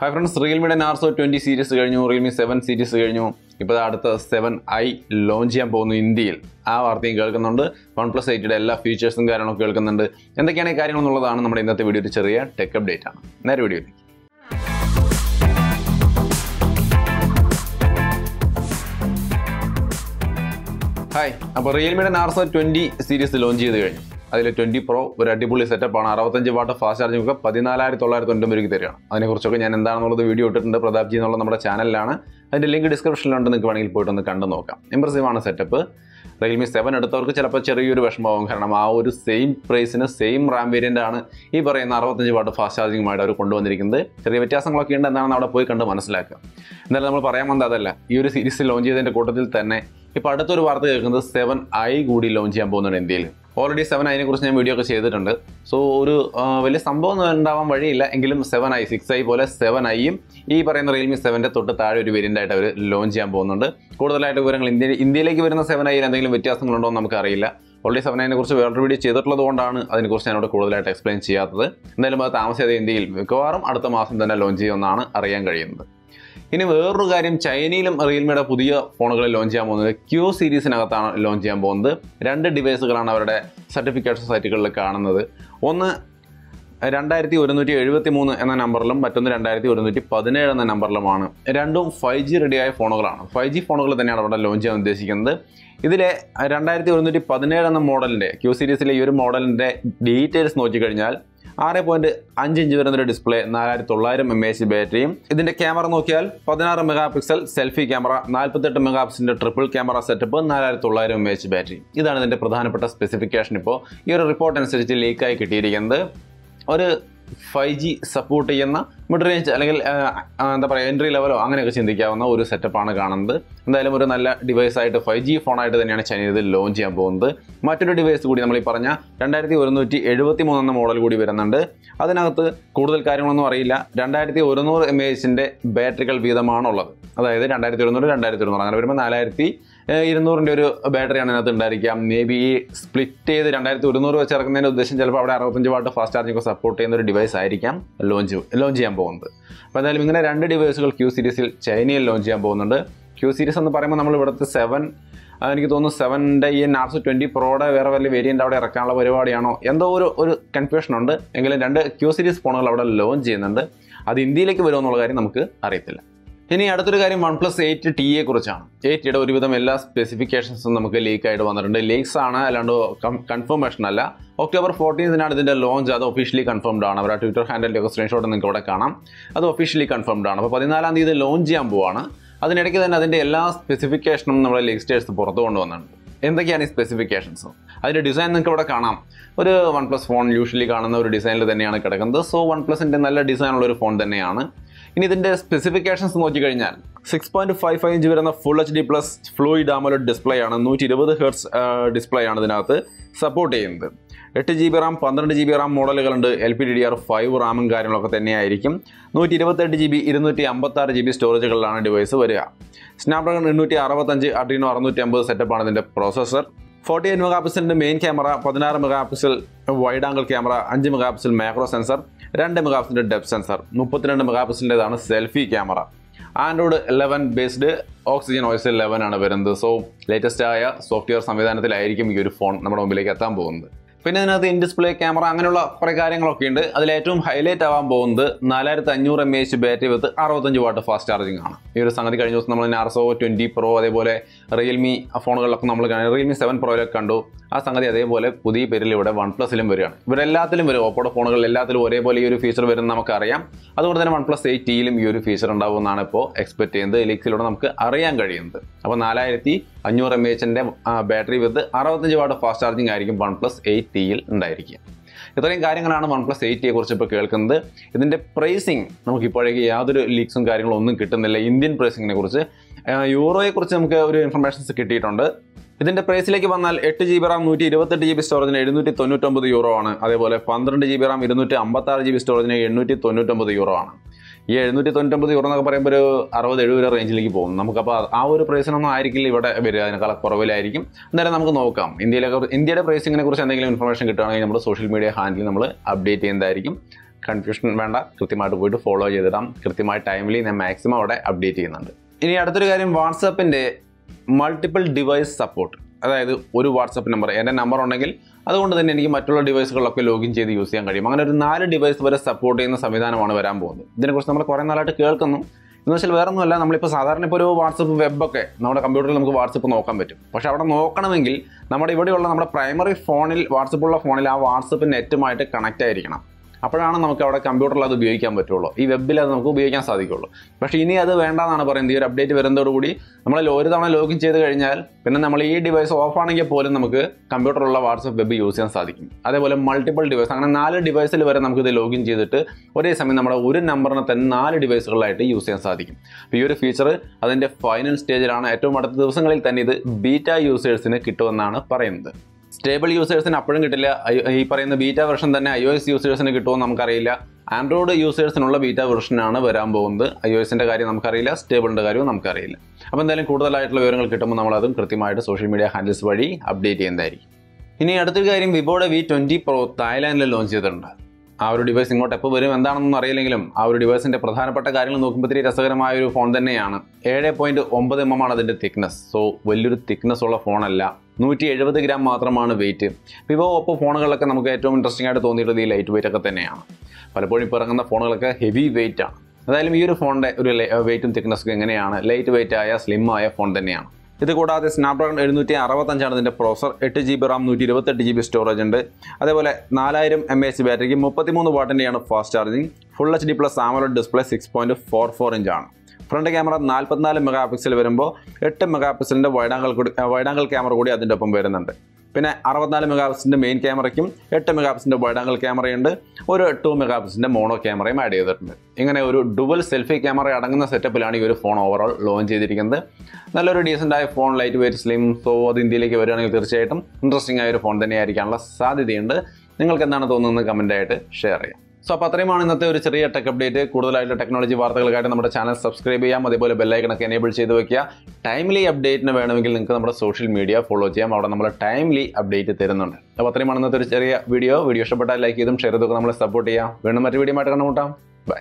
Hi friends റിയൽമിയുടെ Narzo twenty series കഴിഞ്ഞു Realme seven series കഴിഞ്ഞു. ഇപ്പോൾ അടുത്ത സെവൻ ഐ ലോഞ്ച് ചെയ്യാൻ പോകുന്നു ഇന്ത്യയിൽ. ആ വാർത്തയും കേൾക്കുന്നുണ്ട്. വൺ പ്ലസ് എയ്റ്റിയുടെ എല്ലാ ഫീച്ചേഴ്സും കാര്യങ്ങളൊക്കെ കേൾക്കുന്നുണ്ട്. എന്തൊക്കെയാണ് ഈ കാര്യങ്ങൾ എന്നുള്ളതാണ് നമ്മുടെ ഇന്നത്തെ വീഡിയോ ഒരു ചെറിയ ടെക് അപ്ഡേറ്റ് ആണ്. നേരെ വീഡിയോയിലേക്ക്. ഹായ് അപ്പോൾ റിയൽമിയുടെ നാർസോ ട്വന്റി സീരീസ് ലോഞ്ച് ചെയ്ത് കഴിഞ്ഞു. അതിൽ ട്വന്റി പ്രോ ഒരു അടിപൊളി സെറ്റപ്പാണ് അറുപത്തഞ്ച് വാട്ട് ഫാസ്റ്റ് ചാർജിംഗ് ഒക്കെ പതിനാലായിരത്തി തൊള്ളായിരത്തി ഒൻപത് രൂപയ്ക്ക് തരികയാണ്. അതിനെക്കുറിച്ചൊക്കെ ഞാൻ എന്താണെന്നുള്ളത് വീഡിയോ ഇട്ടിട്ടുണ്ട്. പ്രതാപ്ജി എന്നുള്ള നമ്മുടെ ചാനലിലാണ് അതിന്റെ ലിങ്ക് ഡിസ്ക്രിപ്ഷനിലുണ്ട് നിങ്ങൾക്ക് വേണമെങ്കിൽ പോയിട്ട് ഒന്ന് കണ്ടു നോക്കാം. ഇമ്പ്രസീവ് ആണ് സെറ്റപ്പ് റിയൽമി സെവൻ എടുത്തവർക്ക് ചിലപ്പോൾ ചെറിയൊരു വിഷമമാകും കാരണം ആ ഒരു സെയിം പ്രൈസിന് സെയിം റാം വേരിയന്റ് ആണ് ഈ പറയുന്ന അറുപത്തഞ്ച് വാട്ട് ഫാസ്റ്റ് ചാർജിങ്ങുമായിട്ട് അവർ കൊണ്ടുവന്നിരിക്കുന്നത്. ചെറിയ വ്യത്യാസങ്ങളൊക്കെ ഉണ്ട് എന്നാണ് അവിടെ പോയി കണ്ട് മനസ്സിലാക്കുക. എന്നാലും നമ്മൾ പറയാൻ വന്നത് അതല്ല. ഈ ഒരു സീരീസ് ലോഞ്ച് ചെയ്തതിന്റെ കൂട്ടത്തിൽ തന്നെ ഇപ്പോൾ അടുത്തൊരു വാർത്ത കേൾക്കുന്നത് സെവൻ ഐ കൂടി ലോഞ്ച് ചെയ്യാൻ പോകുന്നുണ്ട് ഇന്ത്യയിൽ ഓൾറെഡി സെവൻ ഐനെ കുറിച്ച് ഞാൻ വീഡിയോ ഒക്കെ ചെയ്തിട്ടുണ്ട്. സോ ഒരു വലിയ സംഭവം ഉണ്ടാവാൻ വഴിയില്ല. എങ്കിലും സെവൻ ഐ സിക്സ് ഐ പോലെ സെവൻ ഐയും ഈ പറയുന്ന റിയൽമി സെവന്റെ തൊട്ട് താഴെ ഒരു വേരിയന്റ് ആയിട്ട് അവർ ലോഞ്ച് ചെയ്യാൻ പോകുന്നുണ്ട്. കൂടുതലായിട്ട് വിവരങ്ങൾ ഇന്ത്യ ഇന്ത്യയിലേക്ക് വരുന്ന സെവൻ ഐയിൽ എന്തെങ്കിലും വ്യത്യാസങ്ങളുണ്ടോ എന്ന് നമുക്കറിയില്ല. ഓൾറെഡി സെവൻ ഐനെ കുറിച്ച് വേറൊരു വീഡിയോ ചെയ്തിട്ടുള്ളത് കൊണ്ടാണ് അതിനെക്കുറിച്ച് ഞാനോട് കൂടുതലായിട്ട് എക്സ്പ്ലെയിൻ ചെയ്യാത്തത്. എന്തായാലും അത് താമസിയാതെ ഇന്ത്യയിൽ മിക്കവാറും അടുത്ത മാസം തന്നെ ലോഞ്ച് ചെയ്യുമെന്നാണ് അറിയാൻ കഴിയുന്നത്. ഇനി വേറൊരു കാര്യം ചൈനയിലും റിയൽമിയുടെ പുതിയ ഫോണുകൾ ലോഞ്ച് ചെയ്യാൻ പോകുന്നത് ക്യൂ സീരീസിനകത്താണ് ലോഞ്ച് ചെയ്യാൻ പോകുന്നത്. രണ്ട് ഡിവൈസുകളാണ് അവരുടെ സർട്ടിഫിക്കറ്റ് സൊസൈറ്റികളിൽ കാണുന്നത്. ഒന്ന് രണ്ടായിരത്തി ഒരുന്നൂറ്റി എഴുപത്തി മൂന്ന് എന്ന നമ്പറിലും മറ്റൊന്ന് രണ്ടായിരത്തി ഒരുന്നൂറ്റി പതിനേഴ് എന്ന നമ്പറിലുമാണ് രണ്ടും ഫൈവ് ജി റെഡിയായ ഫോണുകളാണ്. ഫൈവ് ജി ഫോണുകൾ തന്നെയാണ് അവിടെ ലോഞ്ച് ചെയ്യാൻ ഉദ്ദേശിക്കുന്നത്. ഇതിലെ രണ്ടായിരത്തി ഒരുന്നൂറ്റി പതിനേഴ് എന്ന മോഡലിന്റെ ക്യൂ സീരീസിലെ ഈ ഒരു മോഡലിന്റെ ഡീറ്റെയിൽസ് നോക്കിക്കഴിഞ്ഞാൽ ആറ് പോയിന്റ് അഞ്ച് ഇഞ്ച് വരുന്ന ഒരു ഡിസ്പ്ലേ നാലായിരത്തി തൊള്ളായിരം എം എച്ച് ബാറ്ററിയും ഇതിന്റെ ക്യാമറ നോക്കിയാൽ പതിനാറ് മെഗാ പിക്സൽ സെൽഫി ക്യാമറ നാൽപ്പത്തെട്ട് മെഗാ ട്രിപ്പിൾ ക്യാമറ സെറ്റപ്പ് നാലായിരത്തി തൊള്ളായിരം എം എച്ച് ബാറ്ററി ഇതാണ് ഇതിന്റെ പ്രധാനപ്പെട്ട സ്പെസിഫിക്കേഷൻ ഇപ്പോൾ ഈ ഒരു റിപ്പോർട്ട് അനുസരിച്ച് ലീക്കായി കിട്ടിയിരിക്കുന്നത്. ഒരു ഫൈവ് ജി സപ്പോർട്ട് ചെയ്യുന്ന മിഡ് റേഞ്ച് അല്ലെങ്കിൽ എന്താ പറയുക എൻട്രി ലെവലോ അങ്ങനെയൊക്കെ ചിന്തിക്കാവുന്ന ഒരു സെറ്റപ്പാണ് കാണുന്നത്. എന്തായാലും ഒരു നല്ല ഡിവൈസ് ആയിട്ട് ഫൈവ് ജി ഫോണായിട്ട് തന്നെയാണ് ചൈന ഇത് ലോഞ്ച് ചെയ്യാൻ പോകുന്നത്. മറ്റൊരു ഡിവൈസ് കൂടി നമ്മൾ ഈ പറഞ്ഞ രണ്ടായിരത്തി ഒരുന്നൂറ്റി എഴുപത്തി മൂന്നെന്ന മോഡൽ കൂടി വരുന്നുണ്ട്. അതിനകത്ത് കൂടുതൽ കാര്യങ്ങളൊന്നും അറിയില്ല. രണ്ടായിരത്തി ഒരുന്നൂറ് എം എച്ചിന്റെ ബാറ്ററികൾ വീതമാണുള്ളത്. അതായത് രണ്ടായിരത്തി ഒരുന്നൂറ് രണ്ടായിരത്തി ഒരുന്നൂറ് അങ്ങനെ വരുമ്പോൾ നാലായിരത്തി ഇരുന്നൂറിന്റെ ഒരു ബാറ്ററിയാണ് അതിനകത്ത് ഉണ്ടായിരിക്കാം മേ ബി സ്പ്ലിറ്റ് ചെയ്ത് രണ്ടായിരത്തി ഒരുന്നൂറ് വെച്ച് ഇറക്കുന്നതിന്റെ ഉദ്ദേശം ചിലപ്പോൾ അവിടെ അറുപത്തഞ്ച് വാട്ട് ഫാസ്റ്റ് ചാർജിംഗ് സപ്പോർട്ട് ചെയ്യുന്ന ഒരു ഡിവൈസ് ആയിരിക്കാം ലോഞ്ച് ലോഞ്ച് ചെയ്യാൻ പോകുന്നത്. അപ്പോൾ എന്തായാലും ഇങ്ങനെ രണ്ട് ഡിവൈസുകൾ ക്യൂ സീരീസിൽ ചൈനയിൽ ലോഞ്ച് ചെയ്യാൻ പോകുന്നുണ്ട്. ക്യൂ സീരീസ് എന്ന് പറയുമ്പോൾ നമ്മൾ ഇവിടുത്തെ സെവൻ എനിക്ക് തോന്നുന്നു സെവന്റെ ഈ നാർസ് ട്വന്റി പ്രോയുടെ വേറെ വലിയ വേരിയന്റ് അവിടെ ഇറക്കാനുള്ള പരിപാടിയാണോ എന്തോ ഒരു ഒരു കൺഫ്യൂഷൻ ഉണ്ട്. എങ്കിലും രണ്ട് ക്യൂ സീരീസ് ഫോണുകൾ അവിടെ ലോഞ്ച് ചെയ്യുന്നുണ്ട്. അത് ഇന്ത്യയിലേക്ക് വരുമോ എന്നുള്ള കാര്യം നമുക്ക് അറിയത്തില്ല. ഇനി അടുത്തൊരു കാര്യം വൺ പ്ലസ് എയ്റ്റ് ടി എ കുറിച്ചാണ്. എയ്റ്റിയുടെ ഒരുവിധം എല്ലാ സ്പെസിഫിക്കേഷൻസും നമുക്ക് ലീക്ക് ആയിട്ട് വന്നിട്ടുണ്ട്. ലീക്സ് ആണ് അല്ലാണ്ട് കൺഫർമേഷൻ അല്ല. ഒക്ടോബർ ഫോർട്ടീൻത്തിനാണ് ഇതിന്റെ ലോഞ്ച് അത് ഒഫീഷ്യലി കൺഫേംഡ് ആണ്. അവരുടെ ട്വിറ്റർ ഹാൻഡലിന്റെ ഒക്കെ സ്ക്രീൻഷോട്ട് നിങ്ങൾക്ക് ഇവിടെ കാണാം. അത് ഒഫീഷ്യലി കൺഫേംഡ് ആണ്. അപ്പോൾ പതിനാലാം തീയതി ലോഞ്ച് ചെയ്യാൻ പോവാണ്. അതിനിടയ്ക്ക് തന്നെ അതിന്റെ എല്ലാ സ്പെസിഫിക്കേഷനും നമ്മുടെ ലീക്സ്റ്റേഴ്സ് പുറത്തു കൊണ്ടുവന്നിട്ടുണ്ട്. എന്തൊക്കെയാണ് ഈ സ്പെസിഫിക്കേഷൻസ് അതിന്റെ ഡിസൈൻ നിങ്ങൾക്ക് ഇവിടെ കാണാം. ഒരു വൺ പ്ലസ് ഫോൺ യൂഷ്വലി കാണുന്ന ഒരു ഡിസൈനിൽ തന്നെയാണ് കിടക്കുന്നത്. സോ വൺ പ്ലസിന്റെ നല്ല ഡിസൈനുള്ള ഒരു ഫോൺ തന്നെയാണ്. ഇനി ഇതിന്റെ സ്പെസിഫിക്കേഷൻസ് നോക്കിക്കഴിഞ്ഞാൽ six point five five inch വരുന്ന full H D plus fluid AMOLED display ആണ്. നൂറ്റി ഇരുപത് ഹെർട്സ് ഡിസ്പ്ലേ ആണ് ഇതിനകത്ത് സപ്പോർട്ട് ചെയ്യുന്നത്. എട്ട് ജി ബി റാം പന്ത്രണ്ട് G B RAM മോഡലുകളുണ്ട്. L P D D R five റാമും കാര്യങ്ങളൊക്കെ തന്നെയായിരിക്കും. നൂറ്റി ഇരുപത്തെട്ട് ജി ബി ഇരുന്നൂറ്റി അമ്പത്താറ് ജി ബി സ്റ്റോറേജുകളിലാണ് ഡിവൈസ് വരിക. സ്നാപ്ഡ്രാഗൺ എണ്ണൂറ്റി അറുപത്തഞ്ച് അഡ്രീനോ അറുന്നൂറ്റി അമ്പത് സെറ്റപ്പാണ് ഇതിന്റെ പ്രോസസ്സർ ഫോർട്ടി എയ്റ്റ് മെഗാ പിക്സലിന്റെ മെയിൻ ക്യാമറ പതിനാറ് mega pixel wide angle camera അഞ്ച് മെഗാ പിക്സൽ മാക്രോ സെൻസർ രണ്ട് മെഗാ പിക്സലിന്റെ ഡെപ് സെൻസർ മുപ്പത്തിരണ്ട് mega പിക്സലിന്റെതാണ് selfie camera Android eleven based Oxygen OS eleven ആണ് വരുന്നത്. സോ ലേറ്റസ്റ്റ് ആയ സോഫ്റ്റ്വെയർ സംവിധാനത്തിലായിരിക്കും ഈ ഒരു ഫോൺ നമ്മുടെ മുമ്പിലേക്ക് എത്താൻ പോകുന്നത്. പിന്നെ ഇതിനകത്ത് ഇൻ ഡിസ്പ്ലേ ക്യാമറ അങ്ങനെയുള്ള കുറേ കാര്യങ്ങളൊക്കെ ഉണ്ട്. അതിൽ ഏറ്റവും ഹൈലൈറ്റ് ആവാൻ പോകുന്നത് നാലായിരത്തി അഞ്ഞൂറ് എം എച്ച് ബാറ്ററി വിത്ത് അറുപത്തഞ്ച് വാട്ട് ഫാസ്റ്റ് ചാർജിംഗ് ആണ്. ഈ ഒരു സംഗതി കഴിഞ്ഞ ദിവസം നമ്മൾ നാർസോ ട്വന്റി പ്രോ അതേപോലെ റിയൽമി ഫോണുകളിലൊക്കെ നമ്മൾ റിയൽമി സെവൻ പ്രോയിലൊക്കെ കണ്ടു. ആ സംഗതി അതേപോലെ പുതിയ പേരിൽ ഇവിടെ വൺ പ്ലസിലും വരികയാണ്. ഇവരെല്ലാത്തിലും വരും. ഓപ്പോടെ ഫോണുകളിൽ എല്ലാത്തിലും ഒരേപോലെ ഈ ഒരു ഫീച്ചർ വരുന്ന നമുക്കറിയാം. അതുകൊണ്ട് തന്നെ വൺ പ്ലസ് എയ്റ്റ് ടിയിലും ഈ ഒരു ഫീച്ചർ ഉണ്ടാവുമെന്നാണ് ഇപ്പോൾ എക്സ്പെക്ട് ചെയ്യുന്നത്. ലീക്സിലൂടെ നമുക്ക് അറിയാൻ കഴിയുന്നത്. അപ്പോൾ നാലായിരത്തി അഞ്ഞൂറ് എം എച്ചിന്റെ ബാറ്ററി വിത്ത് അറുപത്തഞ്ച് വാട്ട് ഫാസ്റ്റ് ചാർജിങ് ആയിരിക്കും വൺ പ്ലസ് എയ്റ്റ് ടിയിൽ ഉണ്ടായിരിക്കുക. ഇത്രയും കാര്യങ്ങളാണ് വൺ പ്ലസ് എയ്റ്റിയെ കുറിച്ച് ഇപ്പോൾ കേൾക്കുന്നത്. ഇതിന്റെ പ്രൈസിങ് നമുക്ക് ഇപ്പോഴേക്ക് യാതൊരു ലീക്സും കാര്യങ്ങളും ഒന്നും കിട്ടുന്നില്ല. ഇന്ത്യൻ പ്രൈസിങ്ങിനെ കുറിച്ച്. യൂറോയെ കുറിച്ച് നമുക്ക് ഒരു ഇൻഫർമേഷൻസ് കിട്ടിയിട്ടുണ്ട്. ഇതിന്റെ പ്രൈസിലേക്ക് വന്നാൽ എട്ട് ജി ബി റാം നൂറ്റി ഇരുപത്തെട്ട് ജി ബി സ്റ്റോറേജിന് എഴുന്നൂറ്റി തൊണ്ണൂറ്റൊമ്പത് യൂറോ ആണ്. അതേപോലെ പന്ത്രണ്ട് ജി ബി റാം ഇരുന്നൂറ്റി അമ്പത്താറ് ജി ബി സ്റ്റോറേജിന് എണ്ണൂറ്റി തൊണ്ണൂറ്റൊമ്പത് യൂറോ ആണ്. ഈ എഴുന്നൂറ്റി തൊണ്ണൂറ്റൊമ്പത് യൂറോ എന്നൊക്കെ പറയുമ്പോൾ ഒരു അറുപത് എഴുപത് രൂപ റേഞ്ചിലേക്ക് പോകും. നമുക്കപ്പോൾ ആ ഒരു പ്രൈസിനൊന്നും ആയിരിക്കില്ല ഇവിടെ വരിക. അതിനേക്കാൾ കുറവിലായിരിക്കും. എന്തായാലും നമുക്ക് നോക്കാം. ഇന്ത്യയിലൊക്കെ ഇന്ത്യയുടെ പ്രൈസിങ്ങിനെ കുറിച്ച് എന്തെങ്കിലും ഇൻഫർമേഷൻ കിട്ടുകയാണെങ്കിൽ നമ്മൾ സോഷ്യൽ മീഡിയ ഹാൻഡിൽ നമ്മൾ അപ്ഡേറ്റ് ചെയ്യുന്നതായിരിക്കും. കൺഫ്യൂഷൻ വേണ്ട. കൃത്യമായിട്ട് പോയിട്ട് ഫോളോ ചെയ്തിടാം. കൃത്യമായി ടൈമിൽ ഞാൻ മാക്സിമം അവിടെ അപ്ഡേറ്റ് ചെയ്യുന്നുണ്ട്. ഇനി അടുത്തൊരു കാര്യം വാട്സപ്പിന്റെ മൾട്ടിപ്പിൾ ഡിവൈസ് സപ്പോർട്ട് അതായത് ഒരു വാട്സപ്പ് നമ്പർ എന്റെ നമ്പർ ഉണ്ടെങ്കിൽ അതുകൊണ്ട് തന്നെ എനിക്ക് മറ്റുള്ള ഡിവൈസുകളൊക്കെ ലോഗിൻ ചെയ്ത് യൂസ് ചെയ്യാൻ കഴിയും. അങ്ങനെ ഒരു നാല് ഡിവൈസ് വരെ സപ്പോർട്ട് ചെയ്യുന്ന സംവിധാനമാണ് വരാൻ പോകുന്നത്. ഇതിനെക്കുറിച്ച് നമ്മൾ കുറേ നാളായിട്ട് കേൾക്കുന്നു. എന്ന് വെച്ചാൽ വേറെ ഒന്നുമല്ല നമ്മളിപ്പോൾ സാധാരണ ഇപ്പോൾ ഒരു വാട്സപ്പ് വെബൊക്കെ നമ്മുടെ കമ്പ്യൂട്ടറിൽ നമുക്ക് വാട്സപ്പ് നോക്കാൻ പറ്റും. പക്ഷേ അവിടെ നോക്കണമെങ്കിൽ നമ്മുടെ ഇവിടെയുള്ള നമ്മുടെ പ്രൈമറി ഫോണിൽ വാട്സപ്പുള്ള ഫോണിൽ ആ വാട്സപ്പ് നെറ്റുമായിട്ട് കണക്റ്റ് ആയിരിക്കണം. അപ്പോഴാണ് നമുക്ക് അവിടെ കമ്പ്യൂട്ടറിൽ അത് ഉപയോഗിക്കാൻ പറ്റുള്ളൂ. ഈ വെബിൽ അത് നമുക്ക് ഉപയോഗിക്കാൻ സാധിക്കുള്ളൂ. പക്ഷേ ഇനി അത് വേണ്ടെന്നാണ് പറയുന്നത്. ഈ ഒരു അപ്ഡേറ്റ് വരുന്നതോടുകൂടി നമ്മൾ ഒരു തവണ ലോഗിൻ ചെയ്ത് കഴിഞ്ഞാൽ പിന്നെ നമ്മൾ ഈ ഡിവൈസ് ഓഫ് ആണെങ്കിൽ പോലും നമുക്ക് കമ്പ്യൂട്ടറിലുള്ള വാട്സപ്പ് വെബ് യൂസ് ചെയ്യാൻ സാധിക്കും. അതേപോലെ മൾട്ടിപ്പിൾ ഡിവൈസ് അങ്ങനെ നാല് ഡിവൈസിൽ വരെ നമുക്ക് ഇത് ലോഗിൻ ചെയ്തിട്ട് ഒരേ സമയം നമ്മുടെ ഒരു നമ്പറിനെ തന്നെ നാല് ഡിവൈസുകളായിട്ട് യൂസ് ചെയ്യാൻ സാധിക്കും. അപ്പോൾ ഈ ഒരു ഫീച്ചർ അതിന്റെ ഫൈനൽ സ്റ്റേജിലാണ് ഏറ്റവും അടുത്ത ദിവസങ്ങളിൽ തന്നെ ഇത് ബീറ്റ യൂസേഴ്സിന് കിട്ടുമെന്നാണ് പറയുന്നത്. സ്റ്റേബിൾ യൂസേഴ്സിന് അപ്പോഴും കിട്ടില്ല. ഈ പറയുന്ന ബീറ്റ വെർഷൻ തന്നെ ഐ ഒ എസ് യൂസേഴ്സിന് കിട്ടുമോ നമുക്കറിയില്ല. ആൻഡ്രോയിഡ് യൂസേഴ്സിനുള്ള ബീറ്റ വെർഷനാണ് വരാൻ പോകുന്നത്. ഐ ഒ എസിന്റെ കാര്യം നമുക്കറിയില്ല സ്റ്റേബിളിന്റെ കാര്യവും നമുക്കറിയില്ല. അപ്പോൾ എന്തായാലും കൂടുതലായിട്ടുള്ള വിവരങ്ങൾ കിട്ടുമ്പോൾ നമ്മളതും കൃത്യമായിട്ട് സോഷ്യൽ മീഡിയ ഹാൻഡിൽസ് വഴി അപ്ഡേറ്റ് ചെയ്യുന്നതായിരിക്കും. ഇനി അടുത്തൊരു കാര്യം വിവോയുടെ വി ട്വന്റി പ്രോ തായ്ലാൻഡിൽ ലോഞ്ച് ചെയ്തിട്ടുണ്ട്. ആ ഒരു ഡിവൈസ് ഇങ്ങോട്ട് എപ്പോൾ വരും എന്താണെന്നൊന്നും അറിയില്ലെങ്കിലും ആ ഒരു ഡിവൈസിന്റെ പ്രധാനപ്പെട്ട കാര്യങ്ങൾ നോക്കുമ്പോൾ ഇത്തിരി രസകരമായ ഒരു ഫോൺ തന്നെയാണ്. ഏഴ് പോയിന്റ് ഒമ്പത് എം എം ആണ് അതിന്റെ തിക്നെസ് സോ വലിയൊരു തിക്നെസ് ഉള്ള ഫോണല്ല. നൂറ്റി എഴുപത് ഗ്രാം മാത്രമാണ് വെയിറ്റ് വിവോ ഒപ്പോ ഫോണുകളിലൊക്കെ നമുക്ക് ഏറ്റവും ഇൻട്രസ്റ്റിംഗ് ആയിട്ട് തോന്നിയിട്ടുള്ളത് ഈ ലൈറ്റ് വെയിറ്റ് ഒക്കെ തന്നെയാണ്. പലപ്പോഴും ഇപ്പോൾ ഇറങ്ങുന്ന ഫോണുകളൊക്കെ ഹെവി വെയിറ്റ് ആണ്. എന്തായാലും ഈ ഒരു ഫോണിന്റെ ഒരു വെയിറ്റും തിക്നെസ്സും എങ്ങനെയാണ്? ലൈറ്റ് വെയിറ്റ് ആയ സ്ലിം ആയ ഫോൺ തന്നെയാണ്. ഇത് കൂടാതെ സ്നാപ്ഡ്രാഗൺ എഴുന്നൂറ്റി അറുപത്തഞ്ചാണ് ഇതിന്റെ പ്രോസർ എട്ട് ജി ബി റാം നൂറ്റി ഇരുപത്തെട്ട് ജി ബി സ്റ്റോറേജ് ഉണ്ട്. അതേപോലെ നാലായിരം എം എച്ച് ബാറ്ററിക്ക് മുപ്പത്തിമൂന്ന് വാട്ടിന്റെയാണ് fast charging full H D plus AMOLED display six point four four ഇഞ്ചാണ് ഫ്രണ്ട് ക്യാമറ നാൽപ്പത്തിനാല് മെഗാ പിക്സൽ വരുമ്പോൾ എട്ട് മെഗാ പിക്സലിന്റെ വൈഡാങ്കൾ കൂടി വൈഡാങ്കൽ ക്യാമറ കൂടി അതിന്റെ ഒപ്പം വരുന്നുണ്ട്. പിന്നെ അറുപത്തിനാല് മെഗാ പിക്സലിന്റെ മെയിൻ ക്യാമറയ്ക്കും എട്ട് മെഗാ പിക്സലിന്റെ വൈഡാങ്കൽ ക്യാമറയുണ്ട്. ഒരു ടു മെഗാ പിക്സലിന്റെ മോണോ ക്യാമറയും ആഡ് ചെയ്തിട്ടുണ്ട്. ഇങ്ങനെ ഒരു ഡുവൽ സെൽഫി ക്യാമറ അടങ്ങുന്ന സെറ്റപ്പിലാണ് ഈ ഒരു ഫോൺ ഓവറോൾ ലോഞ്ച് ചെയ്തിരിക്കുന്നത്. നല്ലൊരു ഡീസന്റ് ആയ phone light weight slim so അത് ഇന്ത്യയിലേക്ക് വരികയാണെങ്കിൽ തീർച്ചയായിട്ടും ഇൻട്രസ്റ്റിംഗ് ആയ ഒരു ഫോൺ തന്നെയായിരിക്കാനുള്ള സാധ്യതയുണ്ട്. നിങ്ങൾക്ക് എന്താണ് തോന്നുന്നത്? കമന്റായിട്ട് ഷെയർ ചെയ്യാം. സോ അപ്പോൾ അത്രയുമാണ് ഇന്നത്തെ ഒരു ചെറിയ ടെക് അപ്ഡേറ്റ് കൂടുതലായിട്ട് ടെക്നോളജി വാർത്തകൾക്കായിട്ട് നമ്മുടെ ചാനൽ സബ്സ്ക്രൈബ് ചെയ്യാം. അതേപോലെ ബെല്ലൈക്കണൊക്കെ എനേബിൾ ചെയ്ത് വെക്കുക. ടൈംലി അപ്ഡേറ്റിന് വേണമെങ്കിൽ നിങ്ങൾക്ക് നമ്മുടെ സോഷ്യൽ മീഡിയ ഫോളോ ചെയ്യാം. അവിടെ നമ്മൾ ടൈംലി അപ്ഡേറ്റ് തരുന്നുണ്ട്. അപ്പോൾ അത്രയുമാണ് ഇന്നത്തെ ഒരു ചെറിയ വീഡിയോ വീഡിയോ ഇഷ്ടപ്പെട്ടാൽ ലൈക്ക് ചെയ്തും ഷെയർ ചെയ്തൊക്കെ നമ്മളെ സപ്പോർട്ട് ചെയ്യാം വീണ്ടും മറ്റൊരു വീഡിയോ ആയിട്ട് കണ്ടുമുട്ടാം. ബൈ